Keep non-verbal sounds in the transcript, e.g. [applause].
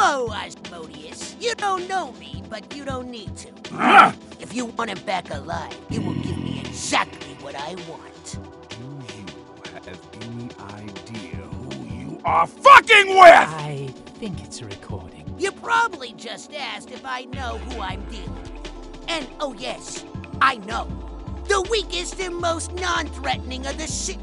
Hello, Asmodeus. You don't know me, but you don't need to. Ah! [laughs] If you want him back alive, you will give me exactly what I want. Do you have any idea who you are fucking with? I think it's a recording. You probably just asked if I know who I'm dealing with. And oh yes, I know. The weakest and most non-threatening of the shit.